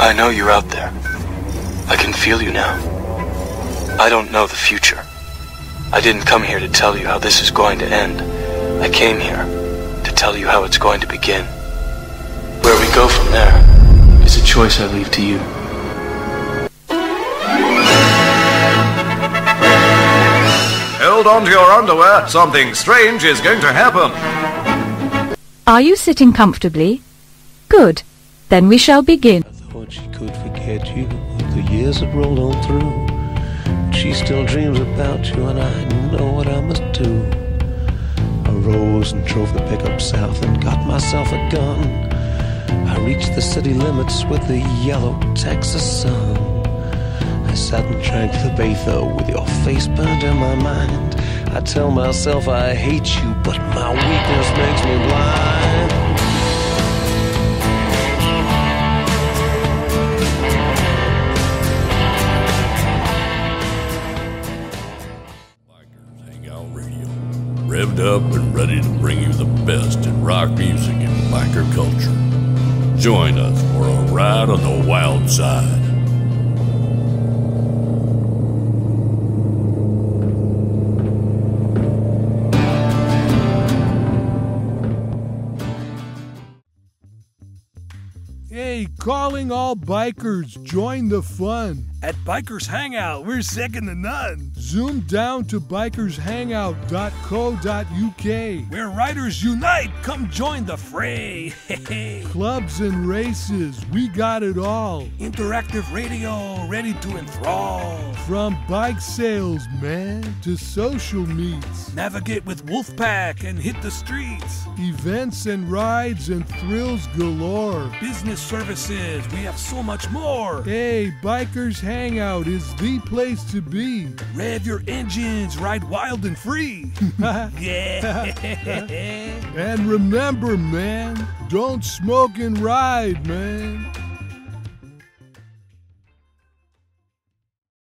I know you're out there. I can feel you now. I don't know the future. I didn't come here to tell you how this is going to end. I came here to tell you how it's going to begin. Where we go from there is a choice I leave to you. Hold on to your underwear. Something strange is going to happen. Are you sitting comfortably? Good. Then we shall begin. Thought she could forget you. The years have rolled on through. She still dreams about you, and I know what I must do. I rose and drove the pickup south and got myself a gun. I reached the city limits with the yellow Texas sun. I sat and drank the bather with your face burned in my mind. I tell myself I hate you, but my weakness makes me blind. Revved up and ready to bring you the best in rock music and biker culture. Join us for a ride on the wild side. Hey, calling all bikers, join the fun. At Bikers Hangout, we're second to none. Zoom down to bikershangout.co.uk. Where riders unite, come join the fray. Clubs and races, we got it all. Interactive radio, ready to enthrall. From bike sales, man, to social meets, Navigate with Wolfpack and hit the streets. events and rides and thrills galore. Business services, we have so much more. Hey, Bikers Hangout is the place to be. Rev your engines, ride wild and free. yeah. And remember, man, don't smoke and ride, man.